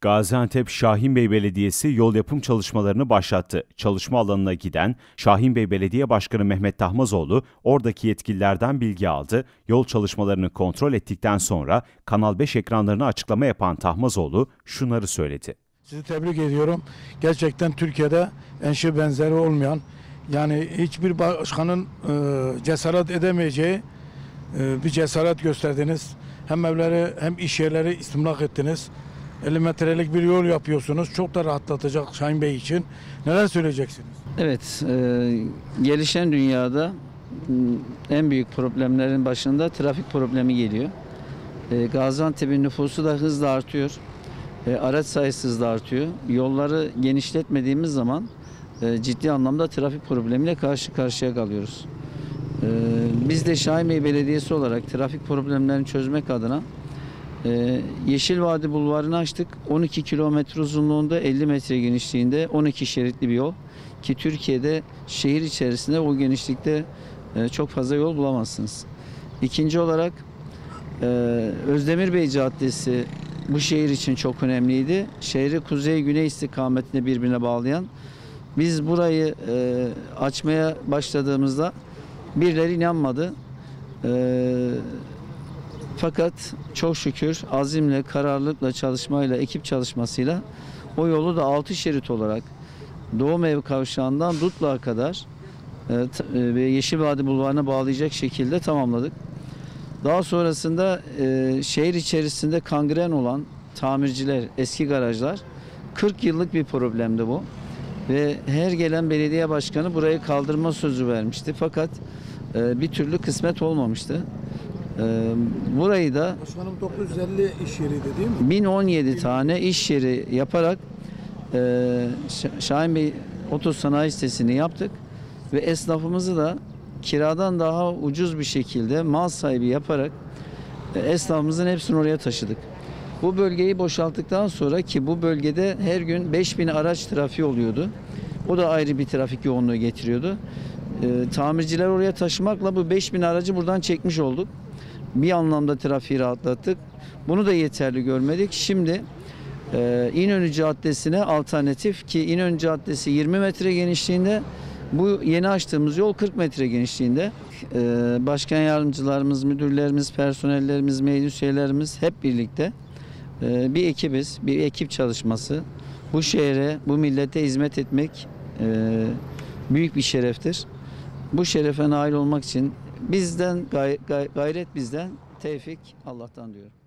Gaziantep Şahinbey Belediyesi yol yapım çalışmalarını başlattı. Çalışma alanına giden Şahinbey Belediye Başkanı Mehmet Tahmazoğlu oradaki yetkililerden bilgi aldı. Yol çalışmalarını kontrol ettikten sonra Kanal 5 ekranlarına açıklama yapan Tahmazoğlu şunları söyledi. Sizi tebrik ediyorum. Gerçekten Türkiye'de enşi benzeri olmayan yani hiçbir başkanın e, cesaret edemeyeceği e, bir cesaret gösterdiniz. Hem evleri hem iş yerleri istimlak ettiniz. 50 metrelik bir yol yapıyorsunuz. Çok da rahatlatacak Şahin Bey için. Neler söyleyeceksiniz? Evet, e, gelişen dünyada en büyük problemlerin başında trafik problemi geliyor. E, Gaziantep'in nüfusu da hızla artıyor. E, araç sayısı hızla artıyor. Yolları genişletmediğimiz zaman e, ciddi anlamda trafik problemiyle karşı karşıya kalıyoruz. E, biz de Şahin Bey Belediyesi olarak trafik problemlerini çözmek adına e, Yeşil Vadi Bulvarı'nı açtık. 12 kilometre uzunluğunda 50 metre genişliğinde 12 şeritli bir yol. Ki Türkiye'de şehir içerisinde o genişlikte e, çok fazla yol bulamazsınız. İkinci olarak e, Özdemir Bey Caddesi bu şehir için çok önemliydi. Şehri kuzey-güney istikametine birbirine bağlayan. Biz burayı e, açmaya başladığımızda birileri inanmadı. E, fakat çok şükür azimle, kararlılıkla, çalışmayla, ekip çalışmasıyla o yolu da 6 şerit olarak Doğum Ev Kavşağı'ndan Dutlu'ya kadar e, e, ve Yeşil Vadi Bulvarı'na bağlayacak şekilde tamamladık. Daha sonrasında e, şehir içerisinde kangren olan tamirciler, eski garajlar 40 yıllık bir problemdi bu. Ve her gelen belediye başkanı burayı kaldırma sözü vermişti. Fakat e, bir türlü kısmet olmamıştı. E, burayı da Başkanım 950 iş yeriydi değil mi? 1017 tane iş yeri yaparak e, Şahin Bey Otosanayi sitesini yaptık ve esnafımızı da kiradan daha ucuz bir şekilde mal sahibi yaparak e, esnafımızın hepsini oraya taşıdık. Bu bölgeyi boşalttıktan sonra ki bu bölgede her gün 5000 araç trafiği oluyordu. O da ayrı bir trafik yoğunluğu getiriyordu. E, tamirciler oraya taşımakla bu 5000 aracı buradan çekmiş olduk. Bir anlamda trafiği rahatlattık. Bunu da yeterli görmedik. Şimdi e, İnönü Caddesi'ne alternatif ki İnönü Caddesi 20 metre genişliğinde bu yeni açtığımız yol 40 metre genişliğinde. E, başkan yardımcılarımız, müdürlerimiz, personellerimiz, meclis üyelerimiz hep birlikte e, bir ekibiz, bir ekip çalışması. Bu şehre, bu millete hizmet etmek e, büyük bir şereftir. Bu şerefe nail olmak için bizden gay- gay- gayret bizden, tevfik Allah'tan diyorum.